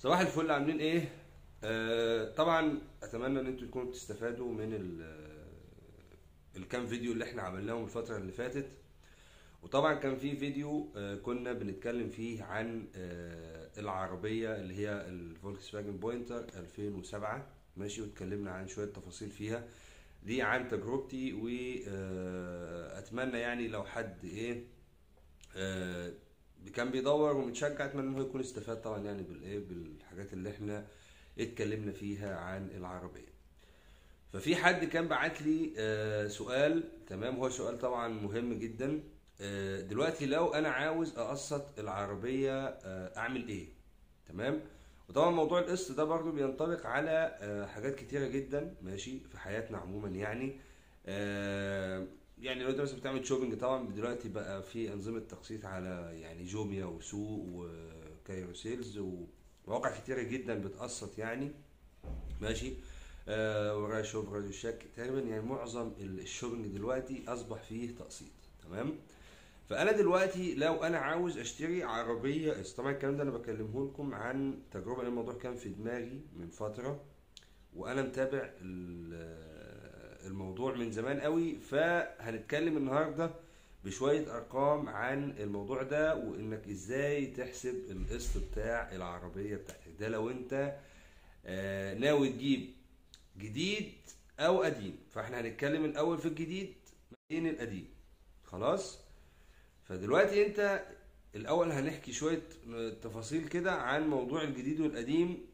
صباح الفل عاملين إيه؟ آه طبعا أتمنى إن أنتوا تكونوا بتستفادوا من ال- الكام فيديو اللي إحنا عملناهم الفترة اللي فاتت. وطبعا كان في فيديو آه كنا بنتكلم فيه عن آه العربية اللي هي ال Volkswagen Pointer 2007 ماشي واتكلمنا عن شوية تفاصيل فيها. دي عن تجربتي واتمنى يعني لو حد إيه آه، كان بيدور ومتشجع أتمنى إن هو يكون استفاد طبعا يعني بالايه بالحاجات اللي إحنا اتكلمنا فيها عن العربية. ففي حد كان بعت لي آه، سؤال تمام؟ هو سؤال طبعا مهم جدا. آه، دلوقتي لو أنا عاوز أقسط العربية آه، أعمل إيه؟ تمام؟ وطبعا موضوع القسط ده برضو بينطبق على آه، حاجات كتيرة جدا ماشي؟ في حياتنا عموما يعني. آه، يعني لو انت مثلا بتعمل shopping طبعا دلوقتي بقى في أنظمة تقسيط على يعني Jumia و Souq و Cairo Sales ومواقع كتيرة جدا بتقسط يعني. ماشي؟ آه و Raya Shop RadioShack تقريبا يعني معظم ال shopping دلوقتي أصبح فيه تقسيط. تمام؟ فأنا دلوقتي لو أنا عاوز أشتري عربية طبعا الكلام ده أنا بكلمه لكم عن تجربة الموضوع كان في دماغي من فترة وأنا متابع الموضوع من زمان قوي فهنتكلم النهارده بشوية أرقام عن الموضوع ده وإنك إزاي تحسب القسط بتاع العربية بتاعتك ده لو أنت آه، ناوي تجيب جديد أو قديم. فإحنا هنتكلم الأول في الجديد بعدين القديم. خلاص؟ فدلوقتي أنت الأول هنحكي شوية تفاصيل كده عن موضوع الجديد والقديم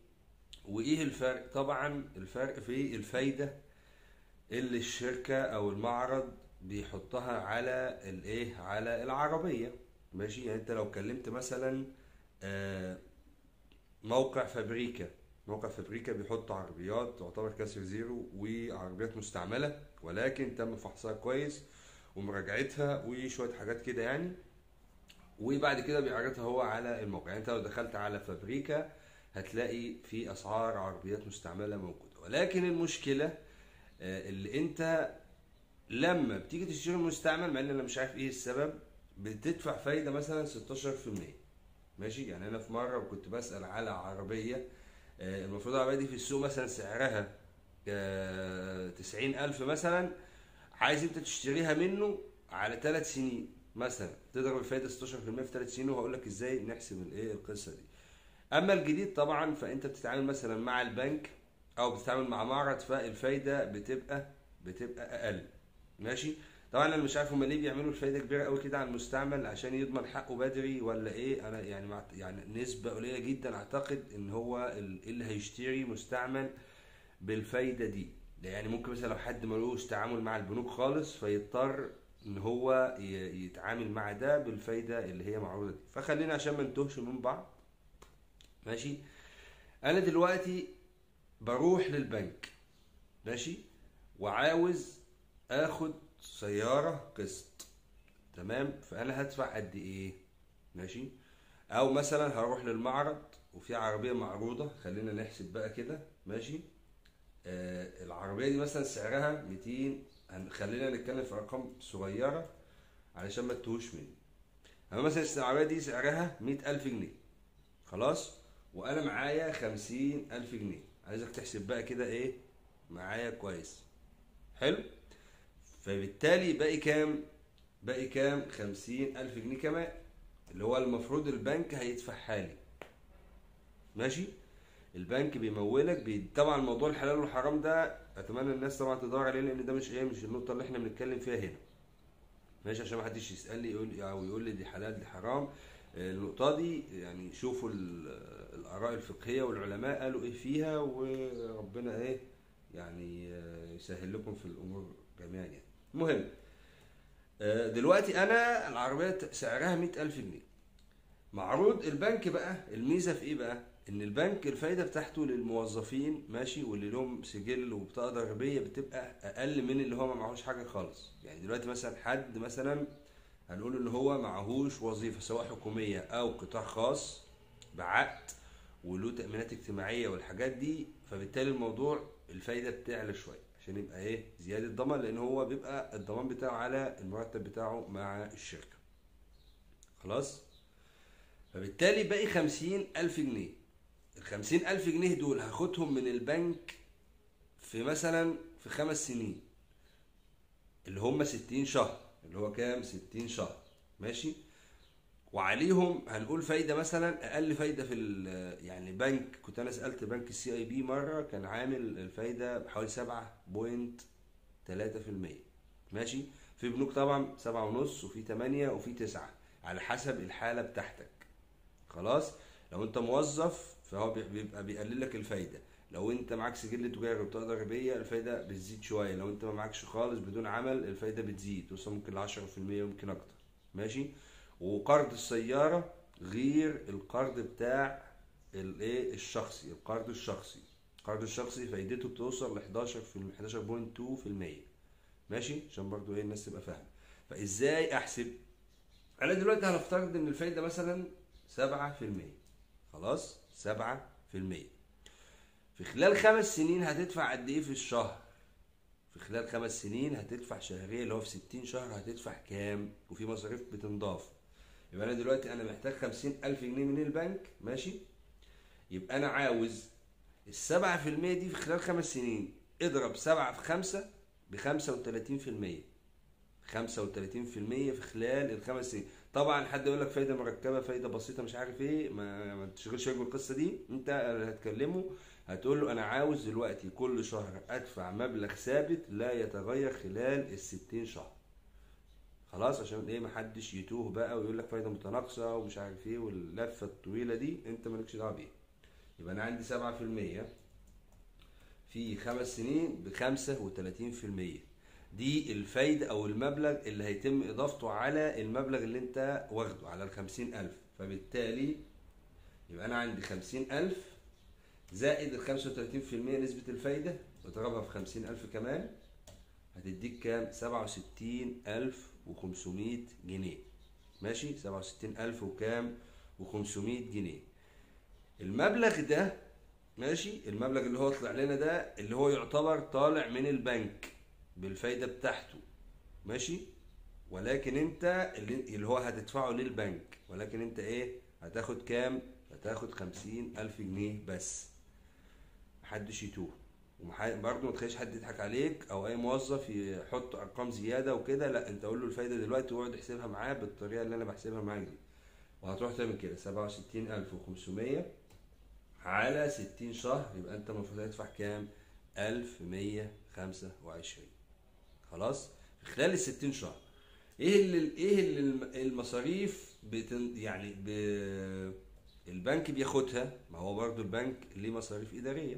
وإيه الفرق. طبعا الفرق في الفايدة اللي الشركة أو المعرض بيحطها على الإيه؟ على العربية. ماشي؟ يعني أنت لو كلمت مثلا آه، موقع فابريكا. موقع فابريكا بيحط عربيات تعتبر كسر زيرو وعربيات مستعملة ولكن تم فحصها كويس ومراجعتها وشوية حاجات كده يعني. وبعد كده بيعرضها هو على الموقع. يعني أنت لو دخلت على فابريكا هتلاقي في أسعار عربيات مستعملة موجودة. ولكن المشكلة آه، اللي انت لما بتيجي تشتري مستعمل مع ان أنا مش عارف إيه السبب بتدفع فايدة مثلا 16% ماشي؟ يعني أنا في مرة كنت بسأل على عربية آه، المفروض العربية دي في السوق مثلا سعرها آه، 90000 مثلا عايز انت تشتريها منه على ثلاث سنين مثلا. تضرب الفايدة 16% في ثلاث سنين وهقول لك إزاي نحسب الايه القصة دي. أما الجديد طبعا فأنت بتتعامل مثلا مع البنك أو بتتعامل مع معرض فالفايده بتبقى بتبقى أقل. ماشي؟ طبعا أنا مش عارف هم ليه بيعملوا الفايدة كبيرة قوي كده على المستعمل عشان يضمن حقه بدري ولا إيه؟ أنا يعني مع يعني نسبة قليلة جدا أعتقد إن هو ال- اللي هيشتري مستعمل بالفايدة دي. يعني ممكن مثلا لو حد ملوش تعامل مع البنوك خالص فيضطر إن هو يتعامل مع ده بالفايدة اللي هي معروضة دي. فخلينا عشان ما نتوهش من بعض. ماشي؟ أنا دلوقتي بروح للبنك. ماشي؟ وعاوز آخد سيارة قسط. تمام؟ فانا هدفع قد إيه؟ ماشي؟ أو مثلا هروح للمعرض وفي عربية معروضة خلينا نحسب بقى كده. ماشي؟ آه العربية دي مثلا سعرها 200 هن- خلينا نتكلم في ارقام صغيرة علشان ما تتوهش مني. أما مثلا العربية دي سعرها 100000 جنيه. خلاص؟ وأنا معايا 50000 جنيه. عايزك تحسب بقى كده إيه؟ معايا كويس. حلو؟ فبالتالي باقي كام؟ باقي كام؟ خمسين ألف جنيه كمان اللي هو المفروض البنك هيدفعها لي. ماشي؟ البنك بيمولك بي... طبعا موضوع الحلال والحرام ده أتمنى الناس طبعا تدور عليه لأن ده مش إيه مش النقطة اللي إحنا بنتكلم فيها هنا. ماشي؟ عشان ما حدش يسألني يقول أو يقول لي دي حلال دي حرام. النقطة دي يعني شوفوا ال- الآراء الفقهية والعلماء قالوا إيه فيها وربنا إيه يعني آه، يسهل لكم في الأمور جميعا يعني. المهم آه، دلوقتي أنا العربية سعرها 100000 جنيه. معروض البنك بقى الميزة في إيه بقى؟ إن البنك الفايدة بتاعته للموظفين ماشي واللي لهم سجل وبطاقه ضريبيه بتبقى أقل من اللي هو ما معهوش حاجة خالص. يعني دلوقتي مثلا حد مثلا هنقول إن هو معهوش وظيفة سواء حكومية أو قطاع خاص بعقد وله تأمينات اجتماعية والحاجات دي فبالتالي الموضوع الفايدة بتعلى شوية عشان يبقى إيه زيادة ضمان لأن هو بيبقى الضمان بتاعه على المرتب بتاعه مع الشركة. خلاص؟ فبالتالي باقي خمسين ألف جنيه. ال الخمسين ألف جنيه دول هاخدهم من البنك في مثلا في خمس سنين اللي هم ستين شهر. اللي هو كام؟ ستين شهر. ماشي؟ وعليهم هنقول فايدة مثلا أقل فايدة في يعني بنك كنت أنا سألت بنك ال CIB مرة كان عامل الفايدة بحوالي 7.3% ماشي؟ في بنوك طبعا سبعة ونص وفي تمانية وفي تسعة. على حسب الحالة بتاعتك. خلاص؟ لو أنت موظف فهو بي- بيبقى بيقلل لك الفايدة. لو انت معاك سجل تجاري وبطاقة ضريبية الفايدة بتزيد شوية. لو انت ما معكش خالص بدون عمل الفايدة بتزيد توصل ممكن ل 10% ويمكن أكتر. ماشي؟ وقرض السيارة غير القرض بتاع الايه؟ الشخصي القرض الشخصي. القرض الشخصي فايدته بتوصل ل 11 في 11.2% ماشي؟ عشان برضو إيه الناس تبقى فاهمة. فازاي احسب؟ أنا دلوقتي هنفترض ان الفايدة مثلا 7% خلاص؟ 7% في خلال خمس سنين هتدفع قد إيه في الشهر؟ في خلال خمس سنين هتدفع شهريا اللي هو في 60 شهر هتدفع كام؟ وفي مصاريف بتنضاف. يبقى أنا دلوقتي أنا محتاج 50000 جنيه من البنك ماشي؟ يبقى أنا عاوز السبعة في المية دي في خلال خمس سنين اضرب سبعة في خمسة بخمسة وتلاتين في المية. خمسة وتلاتين في المية في خلال الخمس سنين. طبعا حد يقول لك فايدة مركبة فايدة بسيطة مش عارف إيه ما, ما تشغلش بالقصة دي. أنت اللي هتكلمه. هتقول له أنا عاوز دلوقتي كل شهر أدفع مبلغ ثابت لا يتغير خلال الستين شهر. خلاص عشان إيه محدش يتوه بقى ويقول لك فايدة متناقصة ومش عارف إيه واللفة الطويلة دي أنت مالكش دعوة بيها. يبقى أنا عندي سبعة في المية في خمس سنين في المية. دي الفايدة أو المبلغ اللي هيتم إضافته على المبلغ اللي أنت واخده على الخمسين ألف. فبالتالي يبقى أنا عندي خمسين ألف زائد في المية نسبة الفايدة واضربها في خمسين ألف كمان هتديك كام؟ سبعة وستين ألف وخمسمية جنيه. ماشي؟ سبعة وستين ألف وكام؟ وخمسمية جنيه. المبلغ ده ماشي؟ المبلغ اللي هو طلع لنا ده اللي هو يعتبر طالع من البنك بالفايدة بتاعته. ماشي؟ ولكن انت اللي, اللي هو هتدفعه للبنك ولكن انت إيه؟ هتاخد كام؟ هتاخد خمسين ألف جنيه بس. محدش يتوه. ومح- برضه ما تخليش حد يضحك عليك أو أي موظف يحط أرقام زيادة وكده لأ أنت قول له الفايدة دلوقتي واقعد احسبها معاه بالطريقة اللي أنا بحسبها معاك دي. وهتروح تعمل كده سبعة وستين ألف وخمسمية على ستين شهر يبقى أنت المفروض هتدفع كام؟ ألف مية خمسة وعشرين. خلاص؟ في خلال الستين شهر. إيه اللي إيه اللي الم- المصاريف بتن يعني ب... البنك بياخدها؟ ما هو برضو البنك ليه مصاريف إدارية.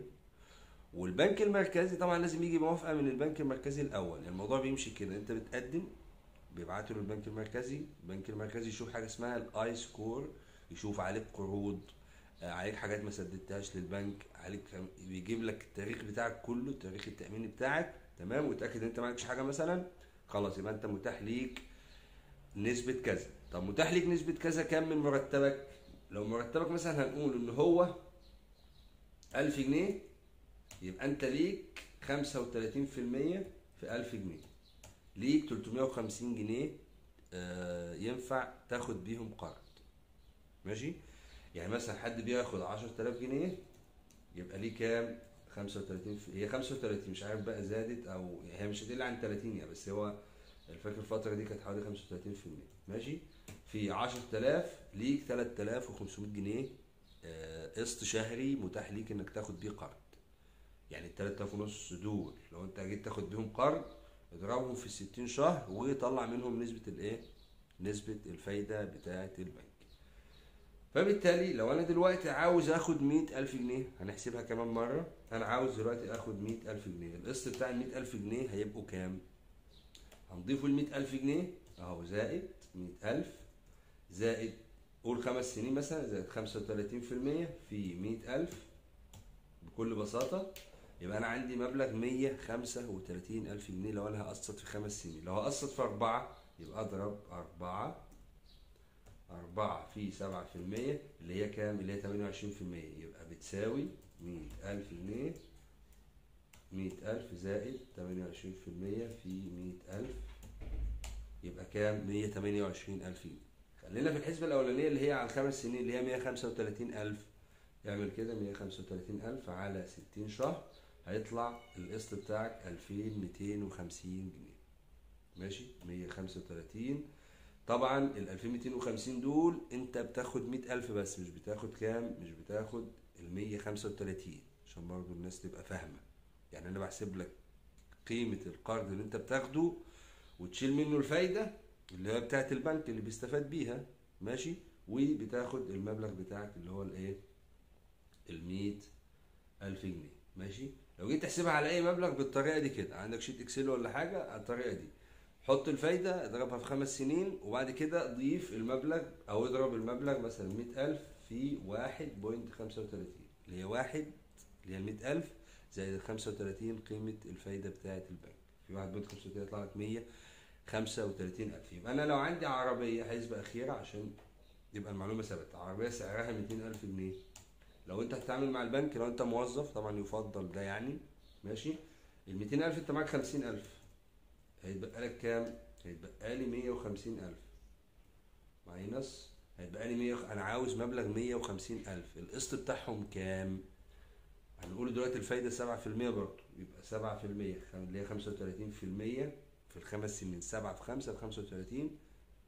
والبنك المركزي طبعا لازم يجي موافقة من البنك المركزي يعني الموضوع بيمشي كده. أنت بتقدم بيبعتوا للبنك المركزي. البنك المركزي يشوف حاجة اسمها ال I-Score يشوف عليك قروض آه، عليك حاجات ما سددتهاش للبنك عليك بيجيب لك التاريخ بتاعك كله التاريخ الائتماني بتاعك. تمام؟ وتأكد إن أنت معكش حاجة مثلا. خلاص يبقى أنت متاح ليك نسبة كذا. طب متاح ليك نسبة كذا كام من مرتبك؟ لو مرتبك مثلا هنقول إن هو 1000 جنيه يبقى أنت ليك 35% في 1000 جنيه. ليك 350 جنيه آه، ينفع تاخد بيهم قرض. ماشي؟ يعني مثلا حد بياخد 10000 جنيه يبقى ليه كام؟ 35 في هي 35 مش عارف بقى زادت أو هي مش هتقل عن 30 يعني بس هو الفاكر الفترة دي كانت حوالي 35% ماشي؟ في 10000 ليك 3500 جنيه آه، قسط شهري متاح ليك إنك تاخد بيه قرض. يعني ال 3000 ونص دول لو انت جيت تاخد بيهم قرض اضربهم في 60 شهر وطلع منهم نسبة الايه؟ نسبة الفايدة بتاعة البنك. فبالتالي لو أنا دلوقتي عاوز آخد 100000 جنيه هنحسبها كمان مرة أنا عاوز دلوقتي آخد 100000 جنيه القسط بتاع ال 100000 جنيه هيبقوا كام؟ هنضيفه ال 100000 جنيه أهو زائد 100000 زائد قول خمس سنين مثلا زائد 35% في 100000 بكل بساطة يبقى أنا عندي مبلغ 135 ألف جنيه لو أنا هقسط في خمس سنين. لو هقسط في أربعة يبقى أضرب أربعة أربعة في سبعة في المية اللي هي كام؟ اللي هي تمانية وعشرين في المية. يبقى بتساوي مية ألف جنيه. مية ألف زائد تمانية وعشرين في المية في مية ألف. يبقى كام؟ مية تمانية وعشرين ألف جنيه. خلينا في الحسبة الأولانية اللي هي على الخمس سنين اللي هي مية خمسة وتلاتين ألف. اعمل كده 135 ألف على 60 شهر. هيطلع القسط بتاعك 2250 جنيه. ماشي؟ 135 طبعا ال 2250 دول أنت بتاخد 100000 بس مش بتاخد كام؟ مش بتاخد ال 135 عشان برضو الناس تبقى فاهمة. يعني أنا بحسب لك قيمة القرض اللي أنت بتاخده وتشيل منه الفايدة اللي هي بتاعت البنك اللي بيستفاد بيها. ماشي؟ وبتاخد المبلغ بتاعك اللي هو الإيه؟ ال ألف جنيه. ماشي؟ لو جيت تحسبها على أي مبلغ بالطريقة دي كده عندك sheet Excel ولا حاجة على الطريقة دي. حط الفايدة اضربها في خمس سنين وبعد كده ضيف المبلغ أو اضرب المبلغ مثلا 100000 في 1.35 اللي هي واحد اللي هي ال 100000 زائد ال 35 قيمة الفايدة بتاعة البنك. في 1.35 يطلع لك 135000 يبقى أنا لو عندي عربية حسبه اخيره عشان يبقى المعلومة ثابتة. عربية سعرها 200000 جنيه. لو انت هتتعامل مع البنك لو انت موظف طبعا يفضل ده يعني ماشي؟ ال 200000 انت معاك 50000 هيتبقى لك كام؟ هيتبقى لي 150000 ماينس؟ هيتبقى لي 100 أنا عاوز مبلغ 150000 القسط بتاعهم كام؟ هنقول دلوقتي الفايدة 7% برضه. يبقى 7% اللي هي 35% في الخمس سنين. 7 في 5 ب 35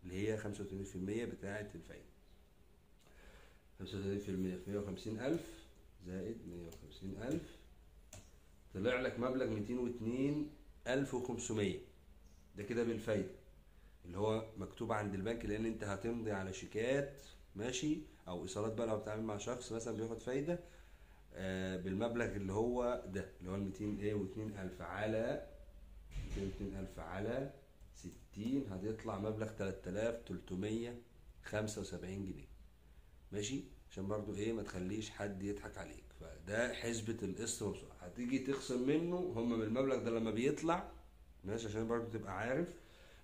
اللي هي 35% بتاعة الفايدة. 35% في 150000 زائد 150000 طلع لك مبلغ 222500 ده كده بالفايدة. اللي هو مكتوب عند البنك لأن أنت هتمضي على شيكات ماشي؟ أو إيصالات بقى لو بتتعامل مع شخص مثلا بياخد فايدة آه بالمبلغ اللي هو ده اللي هو ال 200 إيه و2 ألف على 200 ألف على 60 هتطلع مبلغ 3375 جنيه. ماشي؟ عشان برضو إيه ما تخليش حد يضحك عليك. فده حسبة القسط هتيجي تخصم منه هم من المبلغ ده لما بيطلع ماشي؟ عشان برضو تبقى عارف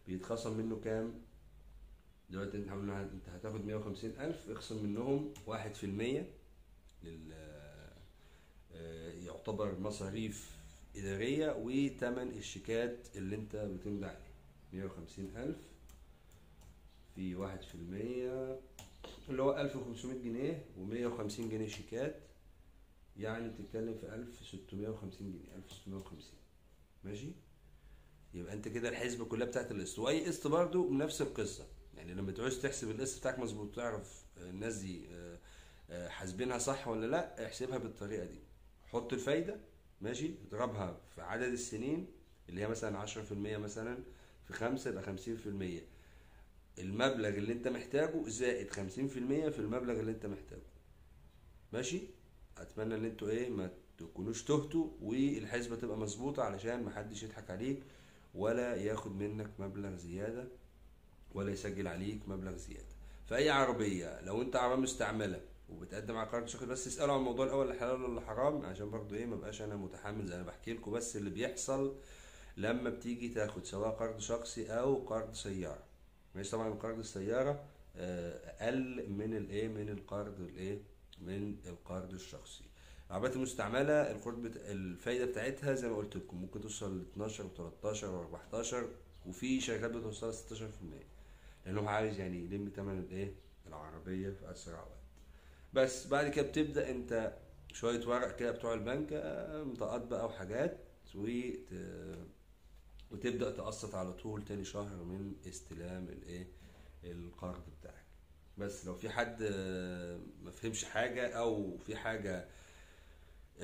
بيتخصم منه كام. دلوقتي أنت هتاخد 150 ألف اخصم منهم واحد في المية لل آه، يعتبر مصاريف إدارية وتمن الشيكات اللي أنت بتمضي عليه 150 ألف في واحد في المية اللي هو 1500 جنيه و150 جنيه شيكات. يعني بتتكلم في 1650 جنيه 1650 ماشي؟ يبقى انت كده الحسبة كلها بتاعت القسط. وأي قسط برضو بنفس القصة. يعني لما تعوز تحسب القسط بتاعك مظبوط تعرف الناس دي آه، آه، حاسبينها صح ولا لأ احسبها بالطريقة دي. حط الفايدة ماشي؟ اضربها في عدد السنين اللي هي مثلا 10% مثلا في خمسة يبقى 50% المبلغ اللي انت محتاجه زائد 50% في المبلغ اللي انت محتاجه. ماشي؟ اتمنى ان أنتوا إيه ما تكونوش تهتوا والحسبة تبقى مظبوطة علشان محدش يضحك عليك ولا ياخد منك مبلغ زيادة ولا يسجل عليك مبلغ زيادة. فاي عربية لو انت عربية مستعملة وبتقدم على قرض شخصي بس اسألوا عن الموضوع الأول حلال ولا حرام عشان برضو إيه ما بقاش أنا متحمل زي أنا بحكي لكم بس اللي بيحصل لما بتيجي تاخد سواء قرض شخصي أو قرض سيارة. ماشي طبعا قرض السيارة آه، أقل من الإيه من القرض الإيه من القرض الشخصي العربيات المستعملة القرض. الفايدة بتاعتها زي ما قلت لكم ممكن توصل ل 12 و13 و14 وفي شركات بتوصل ل 16% لأنه عايز يعني يلم ثمن الإيه العربية في أسرع وقت بس بعد كده بتبدأ أنت شوية ورق كده بتوع البنك مطاقات بقى وحاجات وت... وتبدأ تقسط على طول تاني شهر من استلام الايه القرض بتاعك. بس لو في حد ما فهمش حاجة أو في حاجة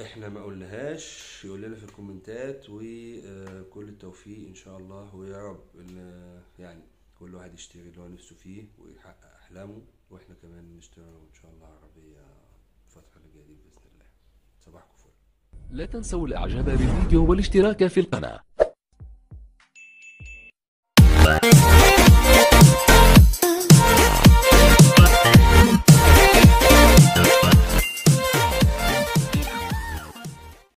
إحنا ما قلناهاش يقول لنا في الكومنتات وكل التوفيق إن شاء الله ويا رب إن يعني كل واحد يشتري اللي هو نفسه فيه ويحقق أحلامه وإحنا كمان نشتري إن شاء الله عربيه الفترة اللي جاية دي بإذن الله. صباحكم فل. لا تنسوا الإعجاب بالفيديو والاشتراك في القناة.